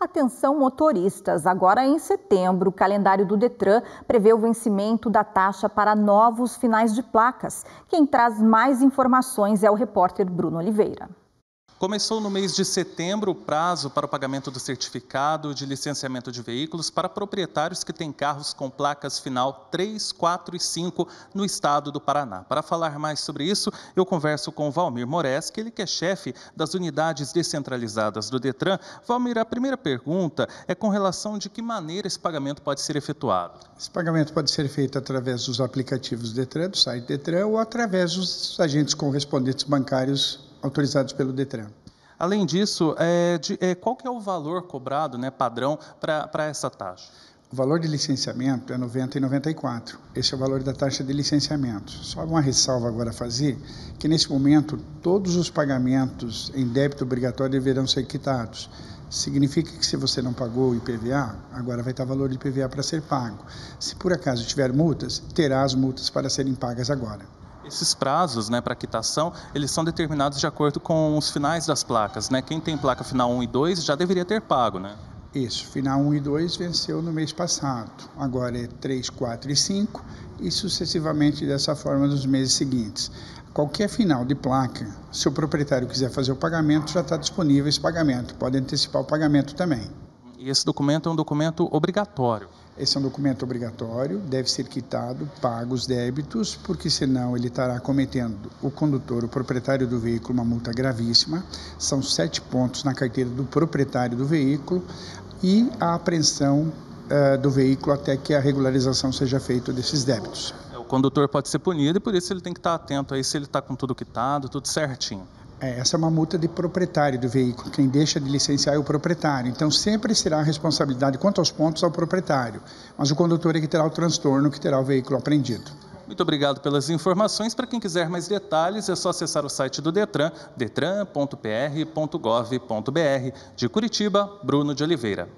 Atenção motoristas, agora em setembro, o calendário do Detran prevê o vencimento da taxa para novos finais de placas. Quem traz mais informações é o repórter Bruno Oliveira. Começou no mês de setembro o prazo para o pagamento do certificado de licenciamento de veículos para proprietários que têm carros com placas final 3, 4 e 5 no estado do Paraná. Para falar mais sobre isso, eu converso com Valmir Mores, que ele que é chefe das unidades descentralizadas do Detran. Valmir, a primeira pergunta é com relação de que maneira esse pagamento pode ser efetuado. Esse pagamento pode ser feito através dos aplicativos Detran, do site Detran, ou através dos agentes correspondentes bancários autorizados pelo Detran. Além disso, é, de, é, qual que é o valor cobrado, né, padrão, para essa taxa? O valor de licenciamento é 90 e 94. Esse é o valor da taxa de licenciamento. Só uma ressalva agora a fazer, que nesse momento todos os pagamentos em débito obrigatório deverão ser quitados. Significa que se você não pagou o IPVA, agora vai estar valor de IPVA para ser pago. Se por acaso tiver multas, terá as multas para serem pagas agora. Esses prazos né, para quitação, eles são determinados de acordo com os finais das placas. Né? Quem tem placa final 1 e 2 já deveria ter pago, né? Isso, final 1 e 2 venceu no mês passado. Agora é 3, 4 e 5 e sucessivamente dessa forma nos meses seguintes. Qualquer final de placa, se o proprietário quiser fazer o pagamento, já está disponível esse pagamento. Pode antecipar o pagamento também. E esse documento é um documento obrigatório. Esse é um documento obrigatório, deve ser quitado, pago os débitos, porque senão ele estará cometendo o condutor, o proprietário do veículo, uma multa gravíssima. São sete pontos na carteira do proprietário do veículo e a apreensão uh, do veículo até que a regularização seja feita desses débitos. O condutor pode ser punido e por isso ele tem que estar atento aí se ele está com tudo quitado, tudo certinho. É, essa é uma multa de proprietário do veículo. Quem deixa de licenciar é o proprietário. Então, sempre será a responsabilidade quanto aos pontos ao proprietário. Mas o condutor é que terá o transtorno, que terá o veículo apreendido. Muito obrigado pelas informações. Para quem quiser mais detalhes, é só acessar o site do Detran, detran.pr.gov.br. De Curitiba, Bruno de Oliveira.